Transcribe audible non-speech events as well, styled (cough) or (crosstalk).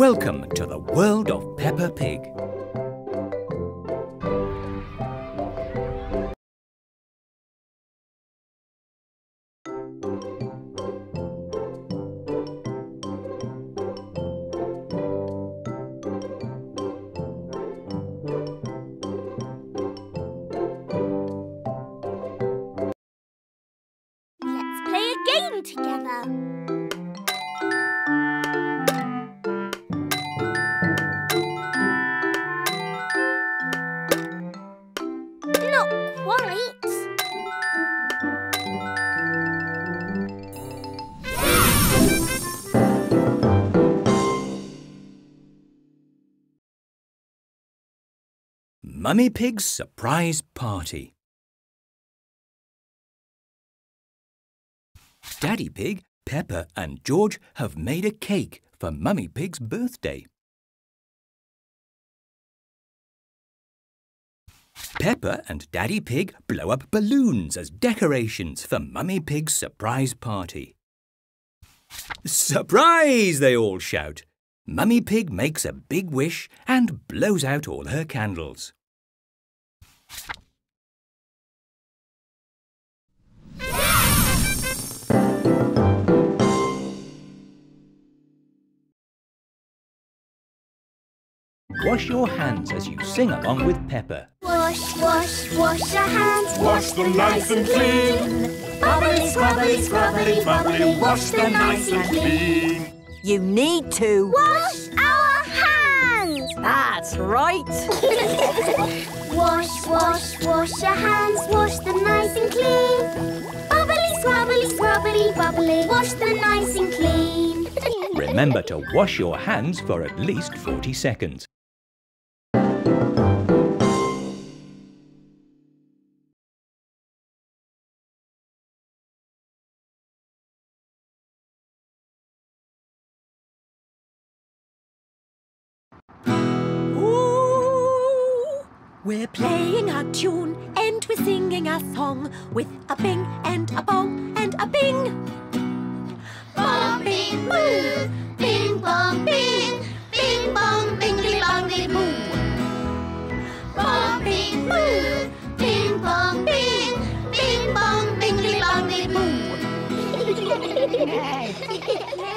Welcome to the world of Peppa Pig. Let's play a game together. Mummy Pig's surprise party. Daddy Pig, Peppa and George have made a cake for Mummy Pig's birthday. Peppa and Daddy Pig blow up balloons as decorations for Mummy Pig's surprise party. Surprise! they all shout. Mummy Pig makes a big wish and blows out all her candles. Wash your hands as you sing along with Peppa. Wash, wash, wash your hands. Wash them nice and clean. Bubbly, scrubbly, scrubbly, bubbly. Wash them nice and clean. You need to. Wash our hands. That's right. (laughs) Wash, wash, wash your hands. Wash them nice and clean. Bubbly, scrubbly, scrubbly, bubbly. Wash them nice and clean. Remember to wash your hands for at least 40 seconds. We're playing a tune and we're singing a song with a bing and a bong and a bing. Bong, bing, boo. Bing, bong, bing. Bing, bong, bingly, bongly, boo. Bong, bing, boo. Bing, bong, bing. Bing, bong, bingly, bongly, boo. Bong, bing, boo.